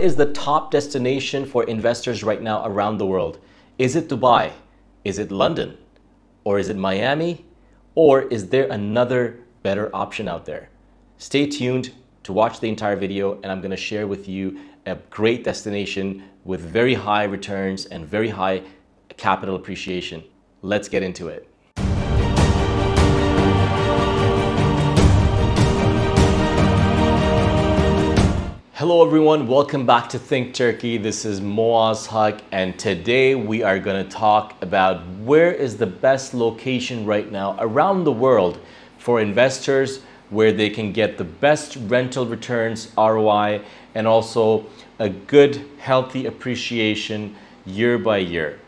is the top destination for investors right now around the world? Is it Dubai? Is it London? Or is it Miami? Or is there another better option out there? Stay tuned to watch the entire video and I'm gonna share with you a great destination with very high returns and very high capital appreciation. Let's get into it. Hello everyone, welcome back to Think Turkey. This is Moaz Haq and today we are going to talk about where is the best location right now around the world for investors where they can get the best rental returns, ROI, and also a good healthy appreciation year by year.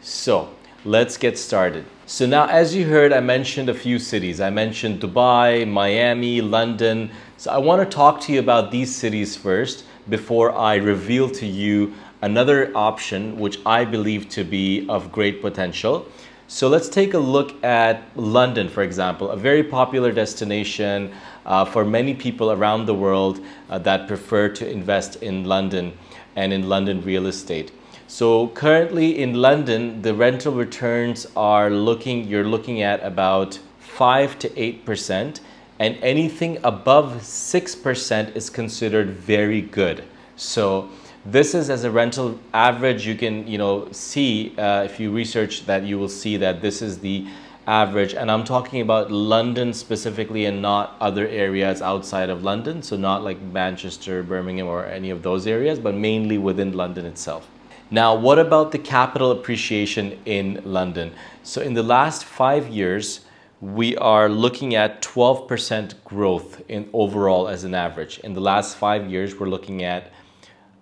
So let's get started. So now as you heard, I mentioned a few cities. I mentioned Dubai, Miami, London, so I want to talk to you about these cities first before I reveal to you another option which I believe to be of great potential. So let's take a look at London, for example, a very popular destination uh, for many people around the world uh, that prefer to invest in London and in London real estate. So currently in London, the rental returns are looking, you're looking at about 5 to 8% and anything above 6% is considered very good. So this is as a rental average, you can you know see uh, if you research that you will see that this is the average and I'm talking about London specifically and not other areas outside of London so not like Manchester, Birmingham or any of those areas but mainly within London itself. Now what about the capital appreciation in London? So in the last five years we are looking at 12% growth in overall as an average. In the last five years, we're looking at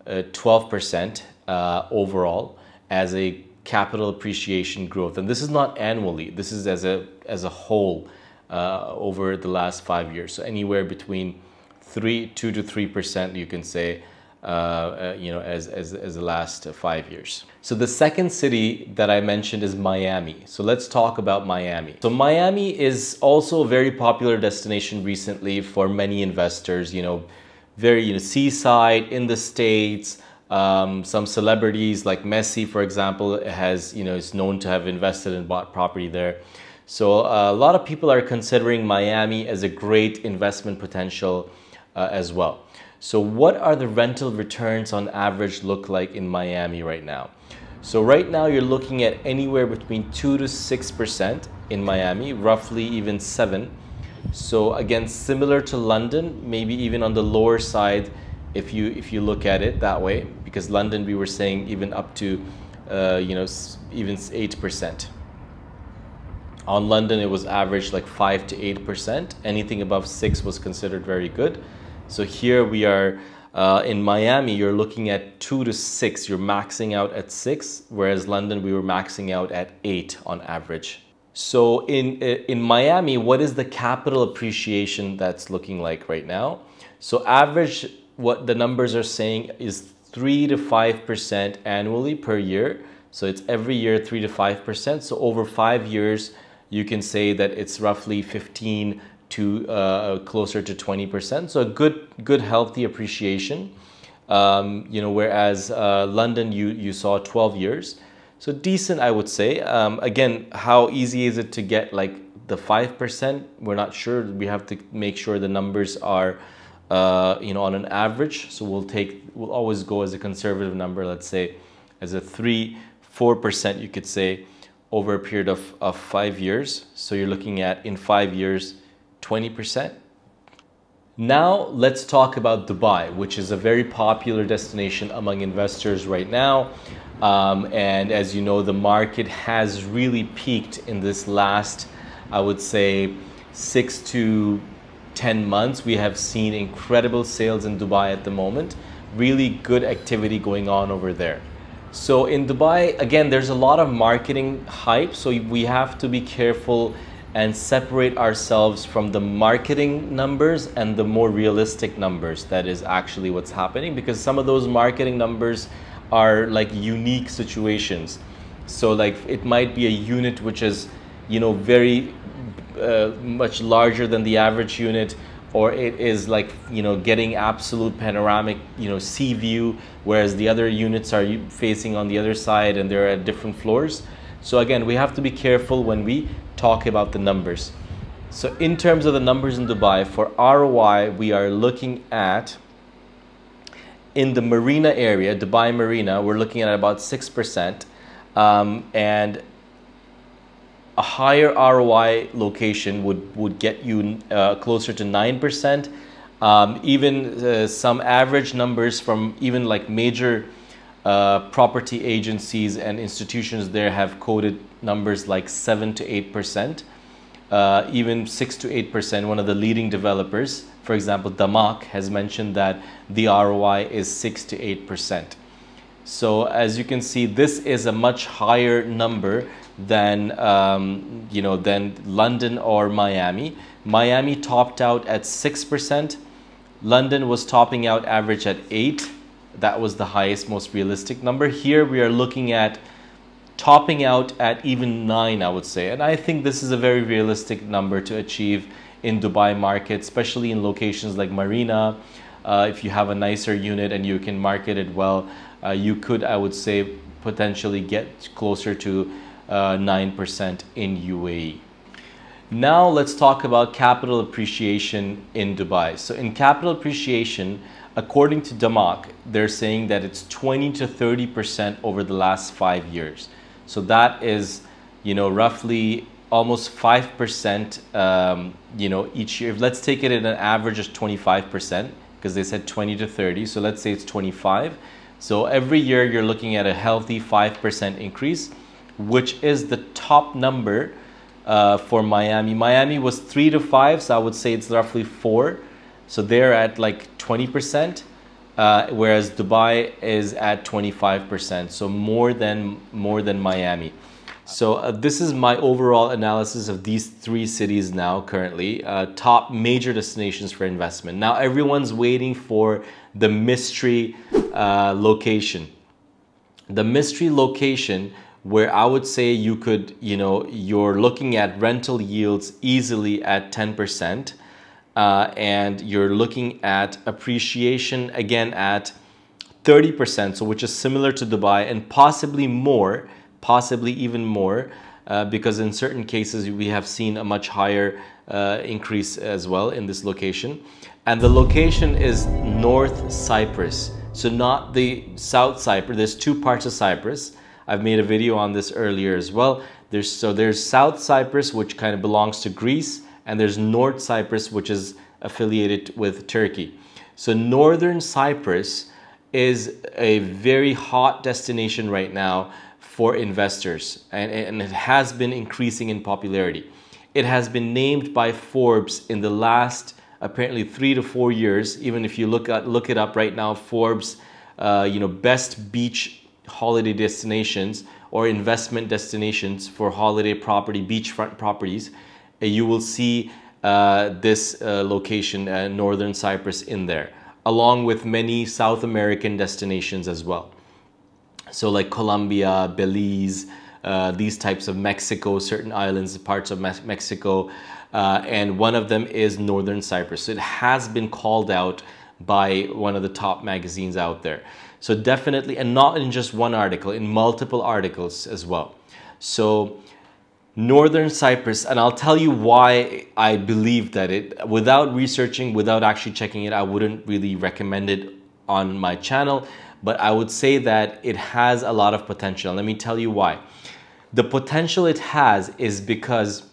12% uh, uh, overall as a capital appreciation growth. And this is not annually, this is as a, as a whole uh, over the last five years. So anywhere between three, two to 3%, you can say, uh, uh, you know, as, as, as the last five years. So the second city that I mentioned is Miami. So let's talk about Miami. So Miami is also a very popular destination recently for many investors, you know, very, you know, seaside in the States, um, some celebrities like Messi, for example, has, you know, is known to have invested and bought property there. So uh, a lot of people are considering Miami as a great investment potential uh, as well. So what are the rental returns on average look like in Miami right now? So right now you're looking at anywhere between 2 to 6% in Miami, roughly even 7. So again, similar to London, maybe even on the lower side if you if you look at it that way, because London we were saying even up to uh, you know even 8%. On London it was average like 5 to 8%. Anything above 6 was considered very good. So here we are uh, in Miami, you're looking at two to six. You're maxing out at six, whereas London, we were maxing out at eight on average. So in, in Miami, what is the capital appreciation that's looking like right now? So average, what the numbers are saying is three to 5% annually per year. So it's every year, three to 5%. So over five years, you can say that it's roughly 15 to uh, closer to 20%. So a good, good healthy appreciation. Um, you know, whereas uh, London, you, you saw 12 years. So decent, I would say. Um, again, how easy is it to get like the 5%? We're not sure. We have to make sure the numbers are, uh, you know, on an average. So we'll take, we'll always go as a conservative number, let's say as a 3, 4%, you could say, over a period of, of five years. So you're looking at in five years, 20%. Now let's talk about Dubai, which is a very popular destination among investors right now. Um, and as you know, the market has really peaked in this last, I would say, six to 10 months. We have seen incredible sales in Dubai at the moment, really good activity going on over there. So in Dubai, again, there's a lot of marketing hype, so we have to be careful and separate ourselves from the marketing numbers and the more realistic numbers. That is actually what's happening because some of those marketing numbers are like unique situations. So like it might be a unit which is you know very uh, much larger than the average unit or it is like you know getting absolute panoramic you know sea view whereas the other units are facing on the other side and they're at different floors. So again we have to be careful when we talk about the numbers so in terms of the numbers in dubai for roi we are looking at in the marina area dubai marina we're looking at about 6% um, and a higher ROI location would, would get you uh, closer to 9%. Um, even uh, some average numbers from even like major uh, property agencies and institutions there have quoted numbers like 7 to 8%, uh, even 6 to 8%. One of the leading developers, for example, Damac, has mentioned that the ROI is 6 to 8%. So as you can see, this is a much higher number than um, you know than London or Miami. Miami topped out at six percent. London was topping out average at eight. That was the highest, most realistic number. Here we are looking at topping out at even nine, I would say. And I think this is a very realistic number to achieve in Dubai market, especially in locations like Marina. Uh, if you have a nicer unit and you can market it well, uh, you could, I would say, potentially get closer to 9% uh, in UAE. Now let's talk about capital appreciation in Dubai. So in capital appreciation, according to Damac, they're saying that it's 20 to 30% over the last five years. So that is, you know, roughly almost 5%, um, you know, each year. Let's take it at an average of 25% because they said 20 to 30. So let's say it's 25. So every year you're looking at a healthy 5% increase which is the top number uh, for Miami. Miami was three to five, so I would say it's roughly four. So they're at like 20%, uh, whereas Dubai is at 25%. So more than more than Miami. So uh, this is my overall analysis of these three cities now currently, uh, top major destinations for investment. Now everyone's waiting for the mystery uh, location. The mystery location where I would say you could, you know, you're looking at rental yields easily at 10%, uh, and you're looking at appreciation again at 30%, so which is similar to Dubai and possibly more, possibly even more, uh, because in certain cases we have seen a much higher uh, increase as well in this location. And the location is North Cyprus, so not the South Cyprus. There's two parts of Cyprus. I've made a video on this earlier as well. There's so there's South Cyprus, which kind of belongs to Greece, and there's North Cyprus, which is affiliated with Turkey. So Northern Cyprus is a very hot destination right now for investors, and, and it has been increasing in popularity. It has been named by Forbes in the last apparently three to four years. Even if you look at look it up right now, Forbes, uh, you know, best beach holiday destinations or investment destinations for holiday property, beachfront properties, you will see uh, this uh, location, uh, Northern Cyprus, in there, along with many South American destinations as well. So, like Colombia, Belize, uh, these types of Mexico, certain islands, parts of Me Mexico, uh, and one of them is Northern Cyprus. So it has been called out by one of the top magazines out there. So definitely, and not in just one article, in multiple articles as well. So Northern Cyprus, and I'll tell you why I believe that it, without researching, without actually checking it, I wouldn't really recommend it on my channel, but I would say that it has a lot of potential. Let me tell you why. The potential it has is because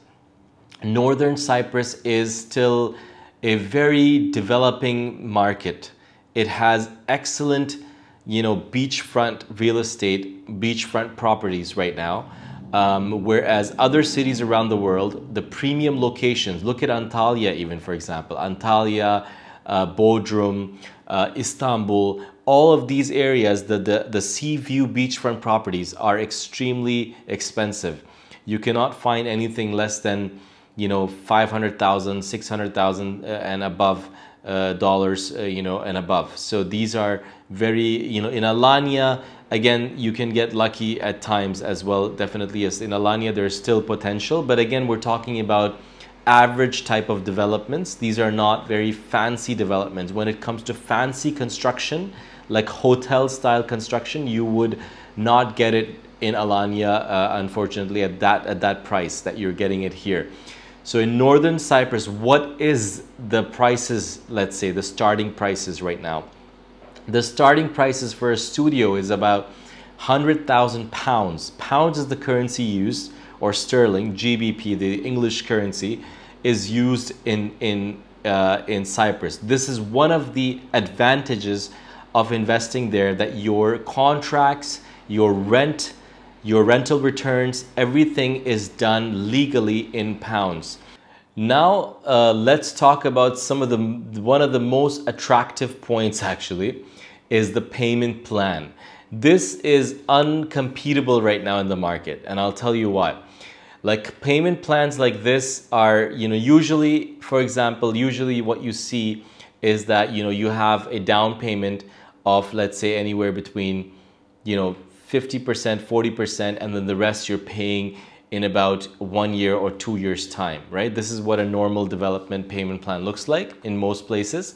Northern Cyprus is still a very developing market. It has excellent you know, beachfront real estate, beachfront properties right now. Um, whereas other cities around the world, the premium locations, look at Antalya even, for example, Antalya, uh, Bodrum, uh, Istanbul, all of these areas, the, the, the sea view beachfront properties are extremely expensive. You cannot find anything less than, you know, 500,000, 600,000 uh, and above uh, dollars, uh, you know, and above. So these are very, you know, in Alanya, again, you can get lucky at times as well. Definitely, as in Alanya, there's still potential. But again, we're talking about average type of developments. These are not very fancy developments. When it comes to fancy construction, like hotel style construction, you would not get it in Alanya, uh, unfortunately, at that, at that price that you're getting it here. So in Northern Cyprus, what is the prices, let's say, the starting prices right now? The starting prices for a studio is about 100,000 pounds. Pounds is the currency used, or sterling, GBP, the English currency, is used in, in, uh, in Cyprus. This is one of the advantages of investing there that your contracts, your rent, your rental returns, everything is done legally in pounds. Now, uh, let's talk about some of the, one of the most attractive points actually is the payment plan. This is uncompetable right now in the market, and I'll tell you why. Like payment plans like this are, you know, usually, for example, usually what you see is that, you know, you have a down payment of, let's say, anywhere between, you know, 50%, 40%, and then the rest you're paying in about one year or two years time, right? This is what a normal development payment plan looks like in most places.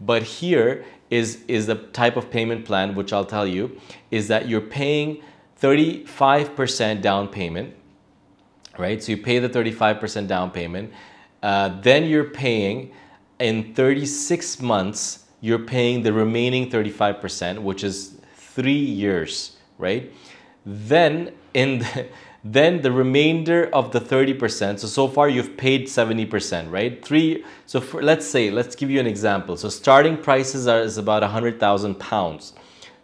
But here is, is the type of payment plan, which I'll tell you, is that you're paying 35% down payment, right? So you pay the 35% down payment. Uh, then you're paying in 36 months, you're paying the remaining 35%, which is three years right? Then in the, then the remainder of the 30%, so so far you've paid 70%, right? Three, so for, let's say, let's give you an example. So starting prices are is about 100,000 pounds.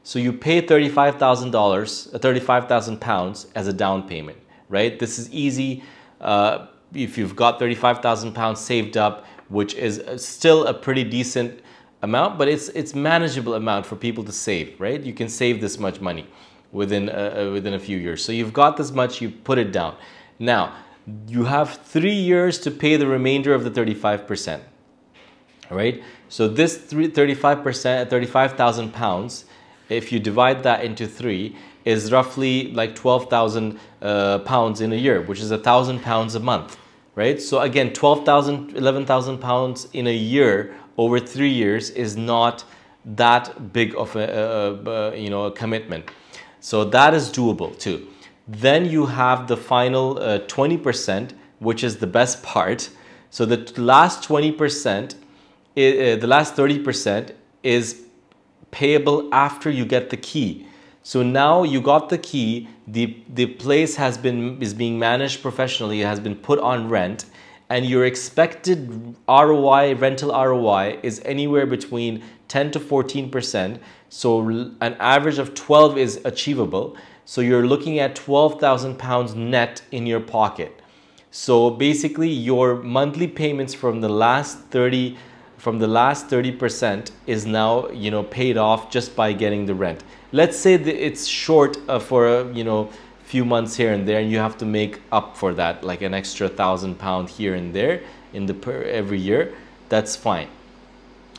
So you pay $35,000, uh, 35,000 pounds as a down payment, right? This is easy. Uh, if you've got 35,000 pounds saved up, which is uh, still a pretty decent amount, but it's it's manageable amount for people to save, right? You can save this much money within a, within a few years. So you've got this much, you put it down. Now, you have three years to pay the remainder of the 35%. All right? So this 35%, 35,000 pounds, if you divide that into three, is roughly like 12,000 uh, pounds in a year, which is a thousand pounds a month, right? So again, 12,000, 11,000 pounds in a year over three years is not that big of a, uh, uh, you know, a commitment. So that is doable too. Then you have the final 20%, uh, which is the best part. So the last 20%, uh, the last 30% is payable after you get the key. So now you got the key, the, the place has been is being managed professionally, it has been put on rent, and your expected ROI, rental ROI, is anywhere between 10 to 14%. So an average of 12 is achievable. So you're looking at 12,000 pounds net in your pocket. So basically your monthly payments from the last 30 from the last 30% is now, you know, paid off just by getting the rent. Let's say that it's short uh, for, a, you know, few months here and there and you have to make up for that like an extra thousand pound here and there in the per every year that's fine.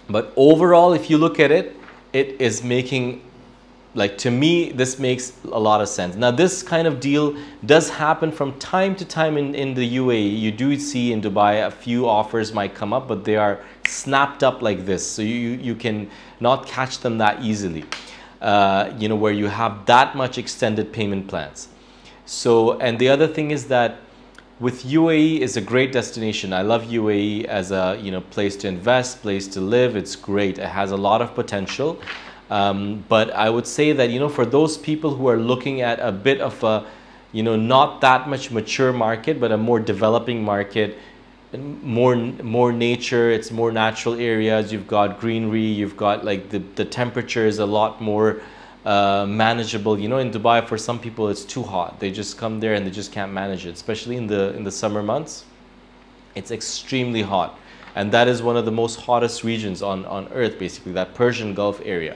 But overall if you look at it it is making like to me this makes a lot of sense. Now this kind of deal does happen from time to time in, in the UAE you do see in Dubai a few offers might come up but they are snapped up like this so you you can not catch them that easily uh, you know where you have that much extended payment plans so, and the other thing is that with UAE is a great destination. I love UAE as a you know place to invest, place to live. It's great. It has a lot of potential. Um, but I would say that you know for those people who are looking at a bit of a you know not that much mature market, but a more developing market, more more nature. It's more natural areas. You've got greenery. You've got like the the temperature is a lot more uh, manageable. You know, in Dubai, for some people, it's too hot. They just come there and they just can't manage it, especially in the in the summer months. It's extremely hot, and that is one of the most hottest regions on on Earth. Basically, that Persian Gulf area.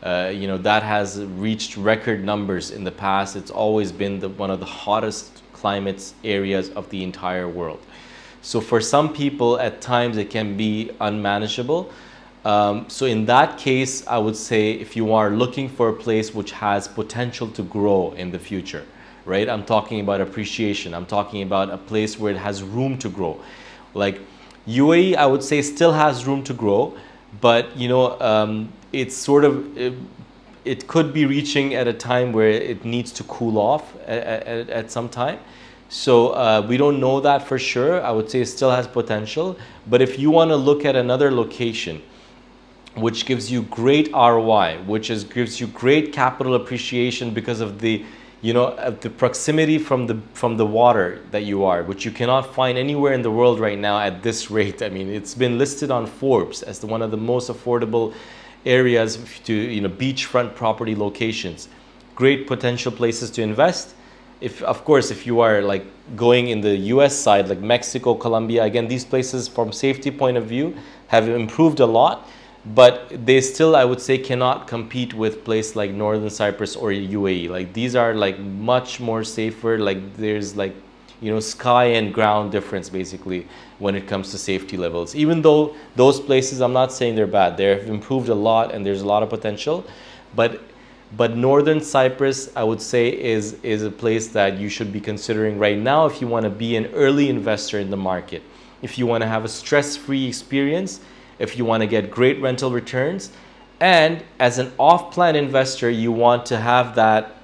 Uh, you know that has reached record numbers in the past. It's always been the, one of the hottest climates areas of the entire world. So for some people, at times it can be unmanageable. Um, so in that case, I would say if you are looking for a place which has potential to grow in the future, right? I'm talking about appreciation. I'm talking about a place where it has room to grow. Like UAE, I would say still has room to grow, but you know, um, it's sort of, it, it, could be reaching at a time where it needs to cool off at, at, at some time. So uh, we don't know that for sure. I would say it still has potential. But if you want to look at another location, which gives you great ROI, which is gives you great capital appreciation because of the you know the proximity from the from the water that you are which you cannot find anywhere in the world right now at this rate. I mean it's been listed on forbes as the, one of the most affordable areas to you know beachfront property locations. Great potential places to invest. If of course if you are like going in the us side like mexico colombia again these places from safety point of view have improved a lot but they still i would say cannot compete with place like northern cyprus or uae like these are like much more safer. Like there's like you know sky and ground difference basically when it comes to safety levels. Even though those places i'm not saying they're bad. They've improved a lot and there's a lot of potential. But but northern cyprus i would say is is a place that you should be considering right now if you want to be an early investor in the market. If you want to have a stress-free experience if you want to get great rental returns. And as an off plan investor, you want to have that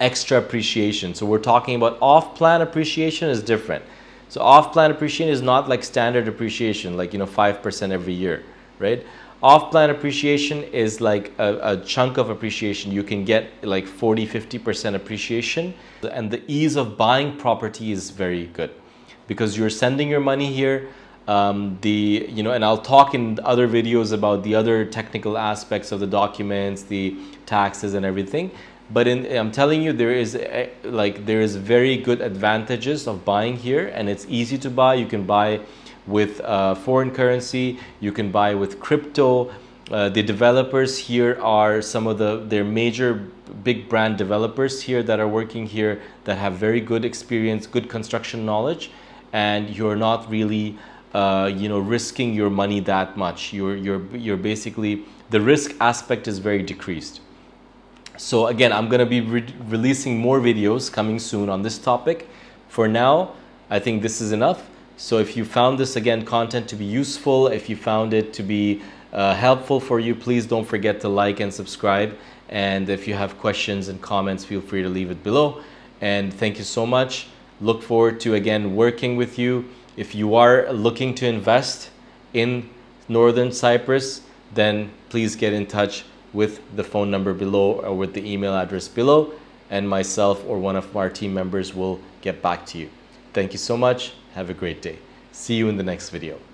extra appreciation. So we're talking about off plan appreciation is different. So off plan appreciation is not like standard appreciation, like, you know, 5% every year, right? Off plan appreciation is like a, a, chunk of appreciation. You can get like 40, 50% appreciation. And the ease of buying property is very good because you're sending your money here um, the you know and I'll talk in other videos about the other technical aspects of the documents the taxes and everything. But in, I'm telling you there is a, like there is very good advantages of buying here and it's easy to buy. You can buy with uh, foreign currency. You can buy with crypto. Uh, the developers here are some of the their major big brand developers here that are working here that have very good experience good construction knowledge and you're not really uh, you know risking your money that much. You're you're you're basically the risk aspect is very decreased. So again i'm going to be re releasing more videos coming soon on this topic. For now i think this is enough. So if you found this again content to be useful if you found it to be uh, helpful for you please don't forget to like and subscribe. And if you have questions and comments feel free to leave it below. And thank you so much. Look forward to again working with you if you are looking to invest in Northern Cyprus, then please get in touch with the phone number below or with the email address below and myself or one of our team members will get back to you. Thank you so much. Have a great day. See you in the next video.